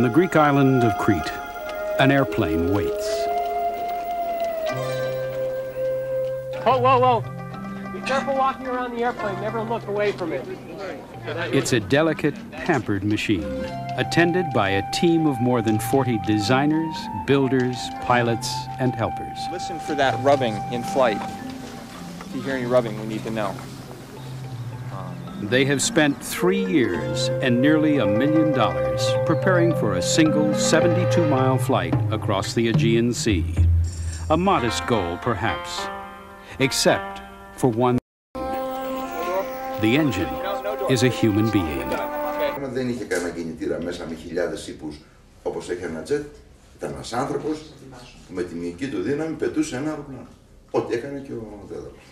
On the Greek island of Crete, an airplane waits. Whoa, whoa, whoa. Be careful walking around the airplane. Never look away from it. It's a delicate, pampered machine, attended by a team of more than 40 designers, builders, pilots, and helpers. Listen for that rubbing in flight. If you hear any rubbing, we need to know. They have spent three years and nearly a million dollars preparing for a single 72 mile flight across the Aegean Sea. A modest goal, perhaps, except for one thing. The engine is a human being. Δεν είχε κανένα κινητήρα μέσα με χιλιάδες ύπους όπως έχει ένα τζετ. Ήταν ένας άνθρωπος που με τη μυϊκή του δύναμη πετούσε ένα αεροπλάνο. Ό,τι έκανε και ο Δέδαλος.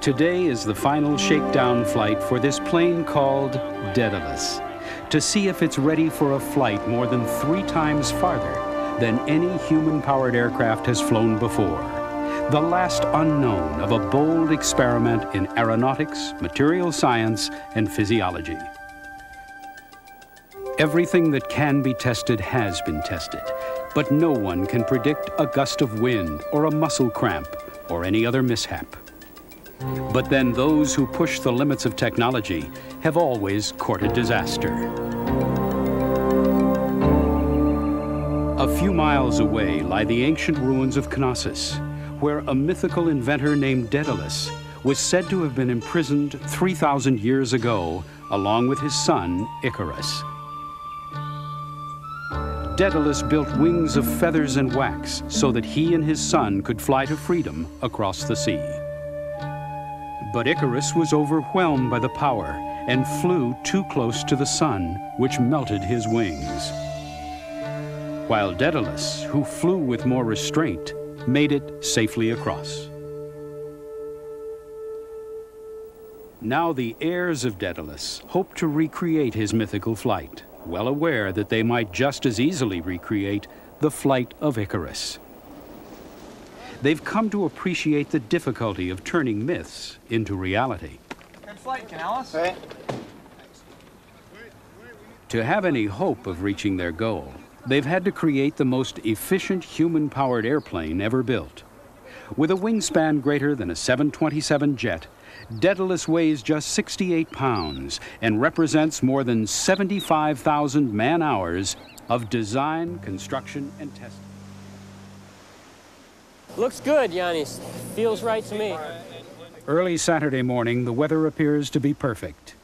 Today is the final shakedown flight for this plane called Daedalus, to see if it's ready for a flight more than three times farther than any human-powered aircraft has flown before. The last unknown of a bold experiment in aeronautics, material science, and physiology. Everything that can be tested has been tested, but no one can predict a gust of wind or a muscle cramp or any other mishap. But then those who push the limits of technology have always courted disaster. A few miles away lie the ancient ruins of Knossos, where a mythical inventor named Daedalus was said to have been imprisoned 3,000 years ago, along with his son, Icarus. Daedalus built wings of feathers and wax so that he and his son could fly to freedom across the sea. But Icarus was overwhelmed by the power and flew too close to the sun, which melted his wings. While Daedalus, who flew with more restraint, made it safely across. Now the heirs of Daedalus hope to recreate his mythical flight, well aware that they might just as easily recreate the flight of Icarus they've come to appreciate the difficulty of turning myths into reality. Good flight, Canales. To have any hope of reaching their goal, they've had to create the most efficient human-powered airplane ever built. With a wingspan greater than a 727 jet, Daedalus weighs just 68 pounds and represents more than 75,000 man-hours of design, construction, and testing. Looks good, Yanis. Feels right to me. Early Saturday morning, the weather appears to be perfect.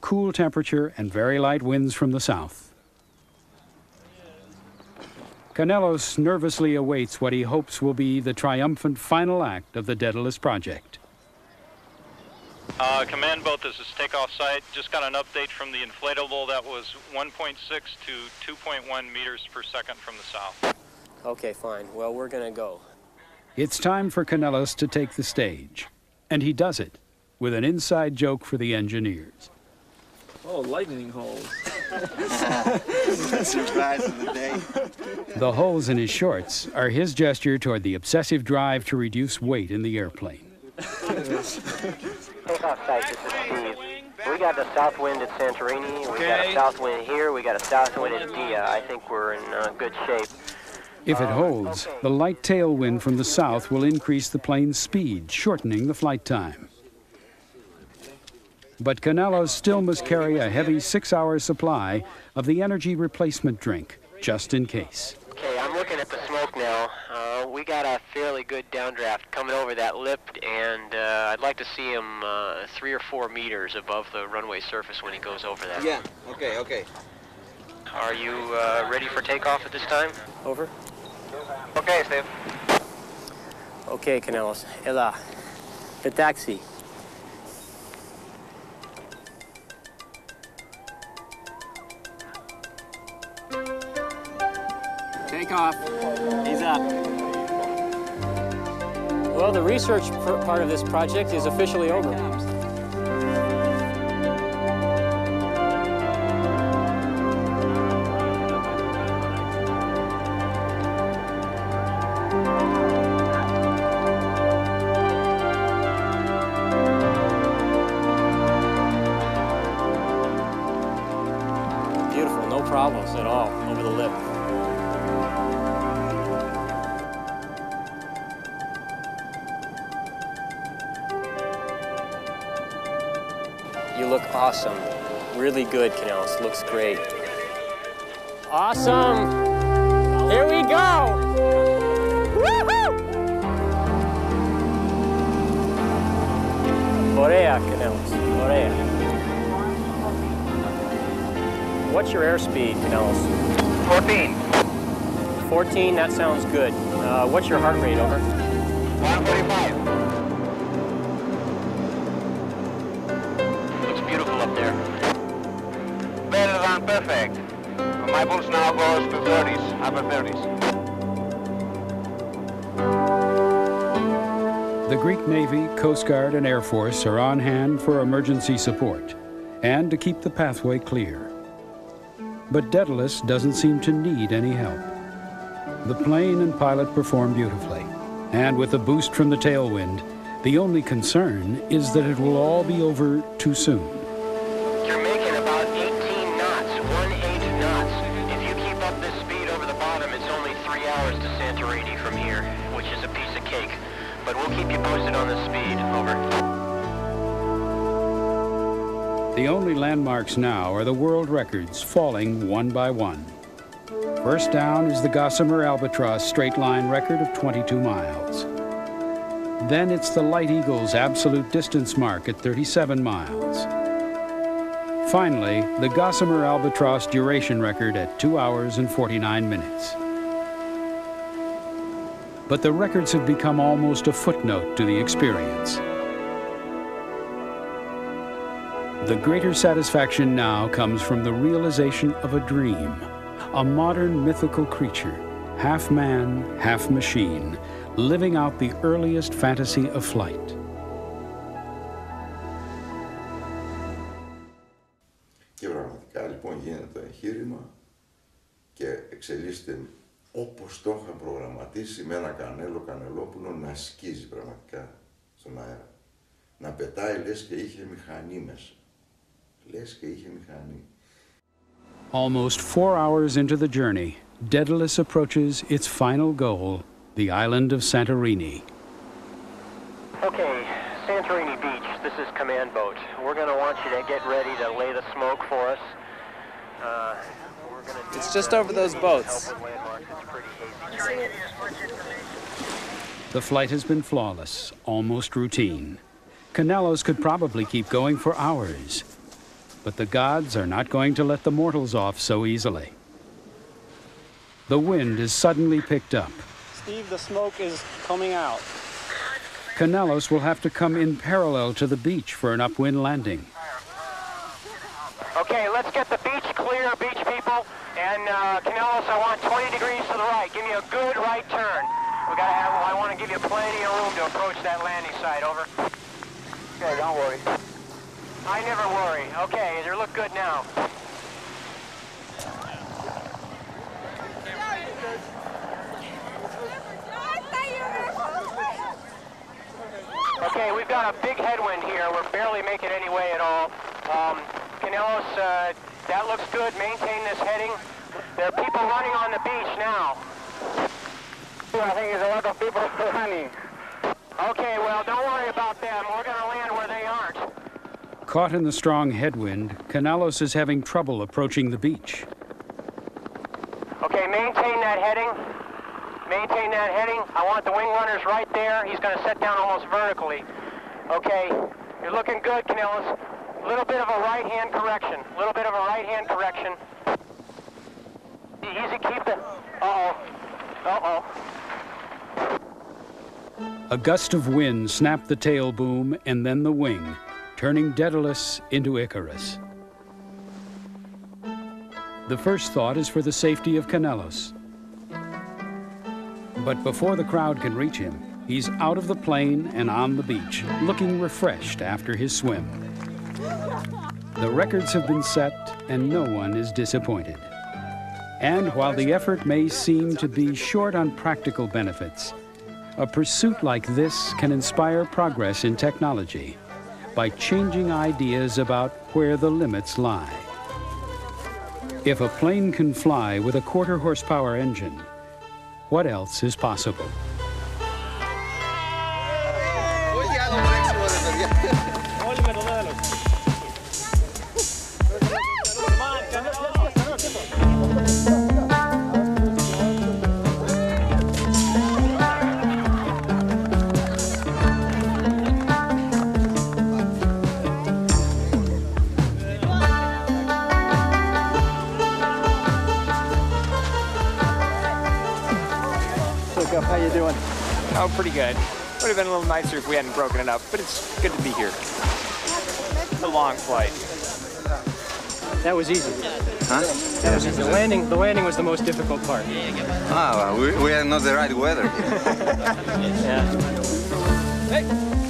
Cool temperature and very light winds from the south. Kanelos nervously awaits what he hopes will be the triumphant final act of the Daedalus project. Uh, command boat, this is takeoff site. Just got an update from the inflatable that was 1.6 to 2.1 meters per second from the south. Okay, fine. Well, we're gonna go. It's time for Kanelos to take the stage. And he does it with an inside joke for the engineers. Oh, lightning holes. Surprise of the day. The holes in his shorts are his gesture toward the obsessive drive to reduce weight in the airplane. Takeoff site, this is Steve. We got a south wind at Santorini. We got a south wind here. We got a south wind at Dia. I think we're in uh, good shape. If it holds, the light tailwind from the south will increase the plane's speed, shortening the flight time. But Kanelos still must carry a heavy six-hour supply of the energy replacement drink, just in case. Okay, I'm looking at the smoke now. Uh, we got a fairly good downdraft coming over that lip, and uh, I'd like to see him uh, three or four meters above the runway surface when he goes over that. Yeah, okay, okay. Are you uh, ready for takeoff at this time? Over. Okay, Steve. Okay, Kanelos. Ela. The taxi. take off. He's up. Well, the research part of this project is officially over. Beautiful, no problems at all over the lip. Awesome. Really good, Canellis. Looks great. Awesome! Here we go! Woohoo! Orea, Canellis. Orea. What's your airspeed, Canellis? 14. 14, that sounds good. Uh, what's your heart rate, over? 145. Perfect. My pulse now goes to 30s, upper 30s. The Greek Navy, Coast Guard, and Air Force are on hand for emergency support and to keep the pathway clear. But Daedalus doesn't seem to need any help. The plane and pilot perform beautifully, and with a boost from the tailwind, the only concern is that it will all be over too soon. The only landmarks now are the world records falling one by one. First down is the Gossamer Albatross straight line record of 22 miles. Then it's the Light Eagle's absolute distance mark at 37 miles. Finally, the Gossamer Albatross duration record at 2 hours and 49 minutes. But the records have become almost a footnote to the experience. The greater satisfaction now comes from the realization of a dream, a modern mythical creature, half man, half machine, living out the earliest fantasy of flight. Και πραγματικά λοιπόν γίνεται το εγχείρημα και εξελίσσεται όπως το είχαν προγραμματίσει με ένα κανέλο κανελόπουλο να σκίζει πραγματικά στον αέρα. Να πετάει λες και είχε μηχανή μέσα. Λες και. Almost four hours into the journey, Daedalus approaches its final goal, the island of Santorini. Okay, Santorini Beach, this is command boat. We're going to want you to get ready to lay the smoke for us. Uh, it's just over those boats. The flight has been flawless, almost routine. Kanelos could probably keep going for hours. But the gods are not going to let the mortals off so easily. The wind is suddenly picked up. Steve, the smoke is coming out. Kanelos will have to come in parallel to the beach for an upwind landing. Okay, let's get the beach clear, beach people. And uh, Kanelos, I want 20 degrees to the right. Give me a good right turn. We gotta have. I want to give you plenty of room to approach that landing site. Over. Okay, don't worry. I never worry. Okay, they look good now. Okay, we've got a big headwind here. We're barely making any way at all. Um, Kanelos, uh, that looks good. Maintain this heading. There are people running on the beach now. I think there's a lot of people running. Okay, well, don't worry about them. We're going to land where they aren't. Caught in the strong headwind, Kanelos is having trouble approaching the beach. Okay, maintain that heading. Maintain that heading. I want the wing runners right there. He's going to set down almost vertically. Okay, you're looking good, Canellis. A little bit of a right-hand correction. A little bit of a right-hand correction. Easy, keep the... Uh-oh. Uh-oh. A gust of wind snapped the tail boom and then the wing, turning Daedalus into Icarus. The first thought is for the safety of Kanelos. But before the crowd can reach him, he's out of the plane and on the beach, looking refreshed after his swim. The records have been set, and no one is disappointed. And while the effort may seem to be short on practical benefits, a pursuit like this can inspire progress in technology by changing ideas about where the limits lie. If a plane can fly with a quarter horsepower engine, what else is possible? How you doing? Oh, pretty good. Would have been a little nicer if we hadn't broken it up, but it's good to be here. It's a long flight. That was easy. Huh? That was easy. The landing, the landing was the most difficult part. Ah, well, we, we are not the right weather. Yeah.